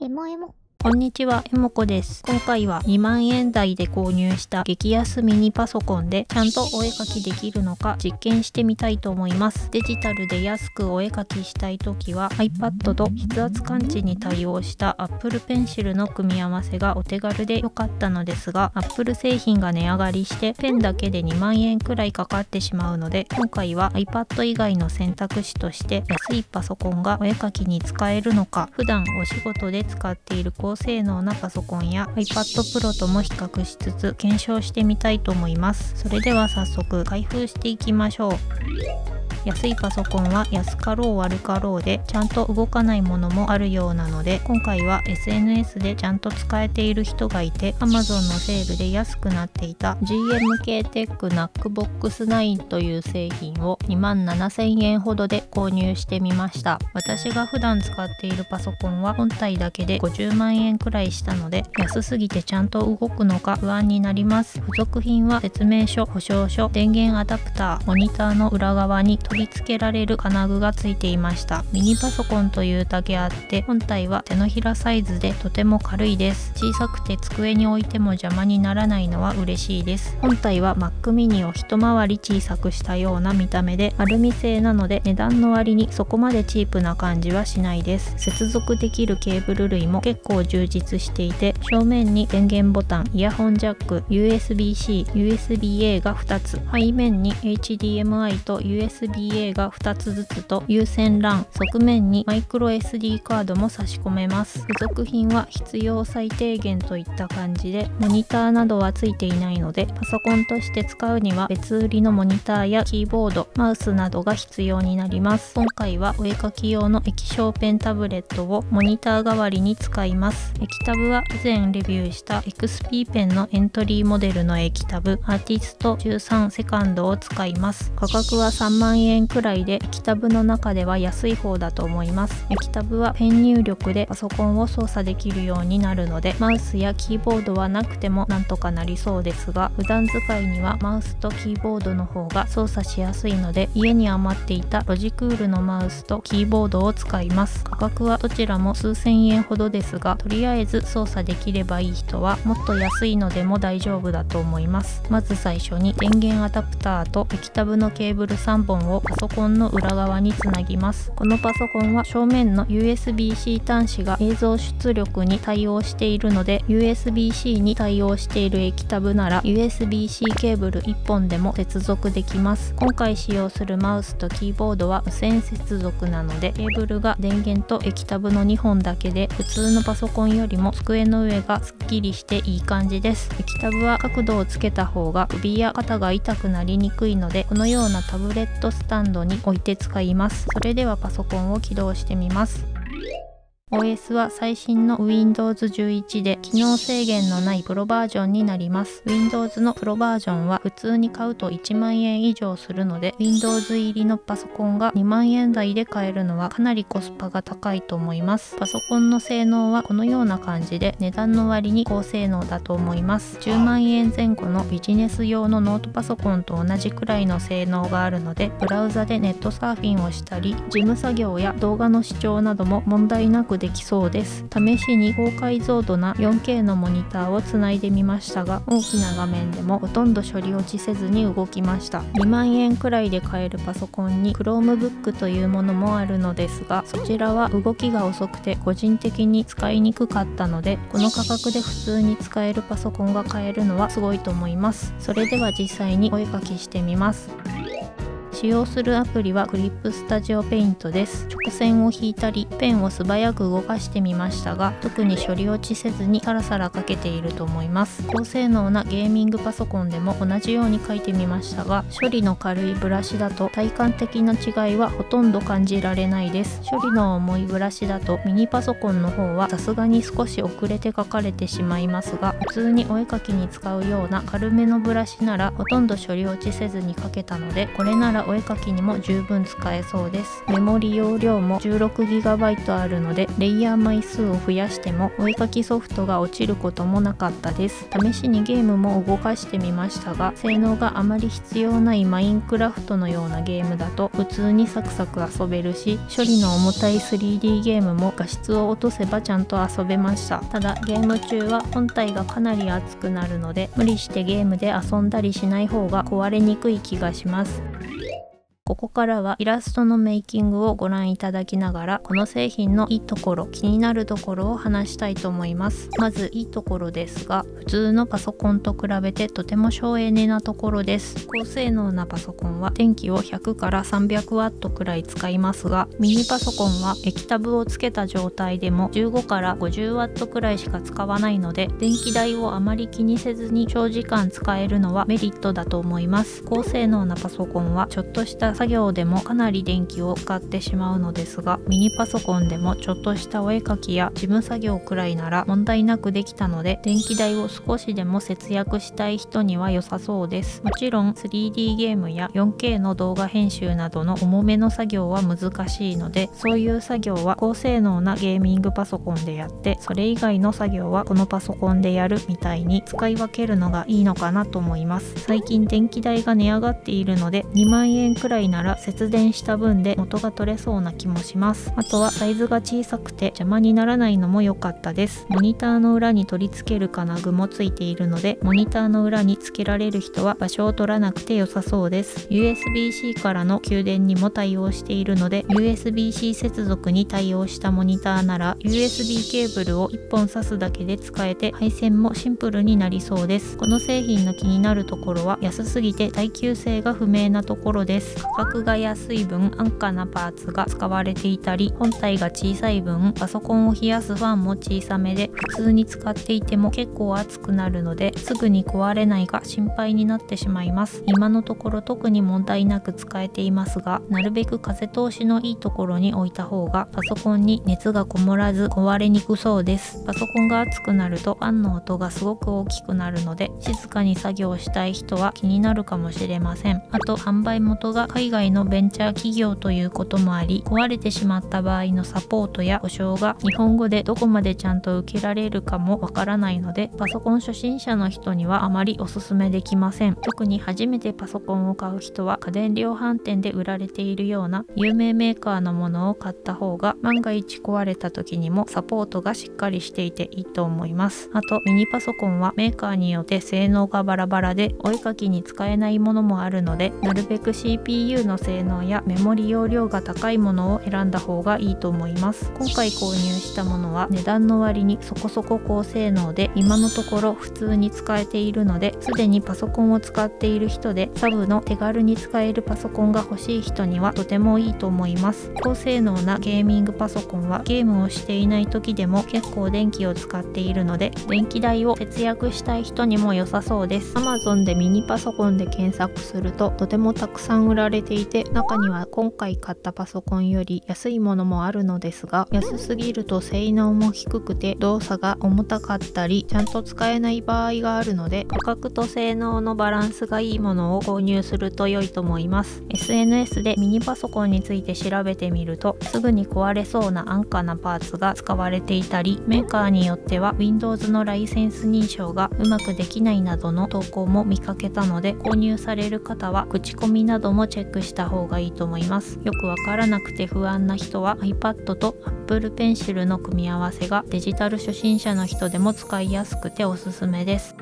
エモエモ。こんにちは、えもこです。今回は2万円台で購入した激安ミニパソコンでちゃんとお絵描きできるのか実験してみたいと思います。デジタルで安くお絵描きしたいときは iPad と筆圧感知に対応した Apple Pencil の組み合わせがお手軽で良かったのですが Apple 製品が値上がりしてペンだけで2万円くらいかかってしまうので今回は iPad 以外の選択肢として安いパソコンがお絵描きに使えるのか普段お仕事で使っている高性能なパソコンや iPad Pro とも比較しつつ検証してみたいと思います。それでは早速開封していきましょう。安いパソコンは安かろう悪かろうでちゃんと動かないものもあるようなので今回は SNS でちゃんと使えている人がいて Amazon のセールで安くなっていた GMK テック MacBox9 という製品を2万7000円ほどで購入してみました。私が普段使っているパソコンは本体だけで50万円くらいしたので安すぎてちゃんと動くのか不安になります。付属品は説明書保証書電源アダプターモニターの裏側に取り付けられる金具がついていました。ミニパソコンというだけあって本体は手のひらサイズでとても軽いです。小さくて机に置いても邪魔にならないのは嬉しいです。本体は Mac mini を一回り小さくしたような見た目でアルミ製なので値段の割にそこまでチープな感じはしないです。接続できるケーブル類も結構充実していて正面に電源ボタンイヤホンジャック USB-C USB-A が2つ。背面に HDMI と USB USB-A が2つずつと有線 LAN 側面にマイクロ SD カードも差し込めます。付属品は必要最低限といった感じでモニターなどはついていないのでパソコンとして使うには別売りのモニターやキーボードマウスなどが必要になります。今回はお絵描き用の液晶ペンタブレットをモニター代わりに使います。液タブは以前レビューした XP ペンのエントリーモデルの液タブアーティスト13セカンドを使います。価格は3万円円くらいで液タブの中では安い方だと思います。液タブはペン入力でパソコンを操作できるようになるのでマウスやキーボードはなくてもなんとかなりそうですが普段使いにはマウスとキーボードの方が操作しやすいので家に余っていたロジクールのマウスとキーボードを使います。価格はどちらも数千円ほどですがとりあえず操作できればいい人はもっと安いのでも大丈夫だと思います。まず最初に電源アダプターと液タブのケーブル3本をパソコンの裏側につなぎます。このパソコンは正面の USB-C 端子が映像出力に対応しているので USB-C に対応している液タブなら USB-C ケーブル1本でも接続できます。今回使用するマウスとキーボードは無線接続なのでケーブルが電源と液タブの2本だけで普通のパソコンよりも机の上がすっきりしていい感じです。液タブは角度をつけた方が首や肩が痛くなりにくいのでこのようなタブレットスタンドに置いて使います。それではパソコンを起動してみます。OS は最新の Windows 11で機能制限のないプロバージョンになります。Windows のプロバージョンは普通に買うと1万円以上するので Windows 入りのパソコンが2万円台で買えるのはかなりコスパが高いと思います。パソコンの性能はこのような感じで値段の割に高性能だと思います。10万円前後のビジネス用のノートパソコンと同じくらいの性能があるのでブラウザでネットサーフィンをしたり事務作業や動画の視聴なども問題なくできそうです。試しに高解像度な 4K のモニターをつないでみましたが大きな画面でもほとんど処理落ちせずに動きました。2万円くらいで買えるパソコンに Chromebook というものもあるのですがそちらは動きが遅くて個人的に使いにくかったのでこの価格で普通に使えるパソコンが買えるのはすごいと思います。それでは実際にお絵かきしてみます。使用するアプリはクリップスタジオペイントです。直線を引いたりペンを素早く動かしてみましたが特に処理落ちせずにサラサラ描けていると思います。高性能なゲーミングパソコンでも同じように描いてみましたが処理の軽いブラシだと体感的な違いはほとんど感じられないです。処理の重いブラシだとミニパソコンの方はさすがに少し遅れて描かれてしまいますが普通にお絵描きに使うような軽めのブラシならほとんど処理落ちせずに描けたのでこれならお絵描きにも十分使えそうです。メモリ容量も 16GB あるのでレイヤー枚数を増やしてもお絵描きソフトが落ちることもなかったです。試しにゲームも動かしてみましたが性能があまり必要ないマインクラフトのようなゲームだと普通にサクサク遊べるし処理の重たい 3D ゲームも画質を落とせばちゃんと遊べました。ただゲーム中は本体がかなり熱くなるので無理してゲームで遊んだりしない方が壊れにくい気がします。ここからはイラストのメイキングをご覧いただきながらこの製品のいいところ気になるところを話したいと思います。まずいいところですが普通のパソコンと比べてとても省エネなところです。高性能なパソコンは電気を100から300ワットくらい使いますがミニパソコンは液タブをつけた状態でも15から50ワットくらいしか使わないので電気代をあまり気にせずに長時間使えるのはメリットだと思います。高性能なパソコンはちょっとした作業でもかなり電気を使ってしまうのですがミニパソコンでもちょっとしたお絵かきや事務作業くらいなら問題なくできたので電気代を少しでも節約したい人には良さそうです。もちろん 3D ゲームや 4K の動画編集などの重めの作業は難しいのでそういう作業は高性能なゲーミングパソコンでやってそれ以外の作業はこのパソコンでやるみたいに使い分けるのがいいのかなと思います。最近電気代が値上がっているので2万円くらいなら節電した分で元が取れそうな気もします。あとはサイズが小さくて邪魔にならないのも良かったです。モニターの裏に取り付ける金具もついているのでモニターの裏につけられる人は場所を取らなくて良さそうです。USB-C からの給電にも対応しているので USB-C 接続に対応したモニターなら USB ケーブルを1本挿すだけで使えて配線もシンプルになりそうです。この製品の気になるところは安すぎて耐久性が不明なところです。価格が安い分安価なパーツが使われていたり本体が小さい分パソコンを冷やすファンも小さめで普通に使っていても結構熱くなるのですぐに壊れないか心配になってしまいます。今のところ特に問題なく使えていますがなるべく風通しのいいところに置いた方がパソコンに熱がこもらず壊れにくそうです。パソコンが熱くなるとファンの音がすごく大きくなるので静かに作業したい人は気になるかもしれません。あと販売元が海外のベンチャー企業ということもあり壊れてしまった場合のサポートや保証が日本語でどこまでちゃんと受けられるかもわからないのでパソコン初心者の人にはあまりおすすめできません。特に初めてパソコンを買う人は家電量販店で売られているような有名メーカーのものを買った方が万が一壊れた時にもサポートがしっかりしていていいと思います。あとミニパソコンはメーカーによって性能がバラバラでお絵描きに使えないものもあるのでなるべく CPU の性能やメモリ容量が高いものを選んだ方がいいと思います。今回購入したものは値段の割にそこそこ高性能で今のところ普通に使えているのですでにパソコンを使っている人でサブの手軽に使えるパソコンが欲しい人にはとてもいいと思います。高性能なゲーミングパソコンはゲームをしていない時でも結構電気を使っているので電気代を節約したい人にも良さそうです。Amazon でミニパソコンで検索するととてもたくさん売られていて中には今回買ったパソコンより安いものもあるのですが安すぎると性能も低くて動作が重たかったりちゃんと使えない場合があるので価格と性能のバランスがいいものを購入すると良いと思います。SNS でミニパソコンについて調べてみるとすぐに壊れそうな安価なパーツが使われていたりメーカーによっては Windows のライセンス認証がうまくできないなどの投稿も見かけたので購入される方は口コミなどもチェックした方がいいと思います。よくわからなくて不安な人は iPad と Apple Pencil の組み合わせがデジタル初心者の人でも使いやすくておすすめです。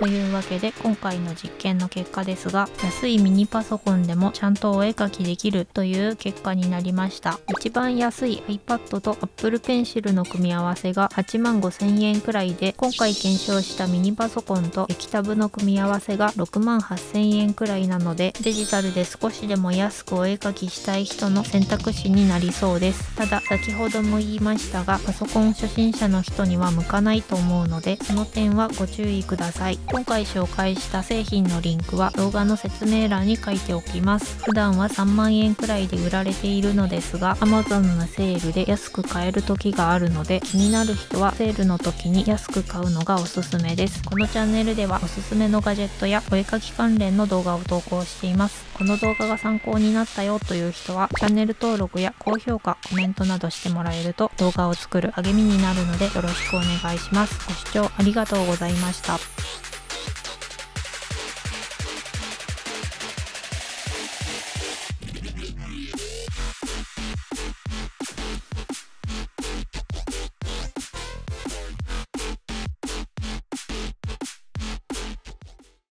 というわけで今回の実験の結果ですが安いミニパソコンでもちゃんとお絵描きできるという結果になりました。一番安い iPad と Apple Pencil の組み合わせが8万5000円くらいで今回検証したミニパソコンと液タブの組み合わせが6万8000円くらいなのでデジタルで少しでも安くお絵描きしたい人の選択肢になりそうです。ただ先ほども言いましたがパソコン初心者の人には向かないと思うのでその点はご注意ください。今回紹介した製品のリンクは動画の説明欄に書いておきます。普段は3万円くらいで売られているのですが Amazon のセールで安く買える時があるので気になる人はセールの時に安く買うのがおすすめです。このチャンネルではおすすめのガジェットやお絵かき関連の動画を投稿しています。この動画が参考になったよという人はチャンネル登録や高評価コメントなどしてもらえると動画を作る励みになるのでよろしくお願いします。ご視聴ありがとうございました。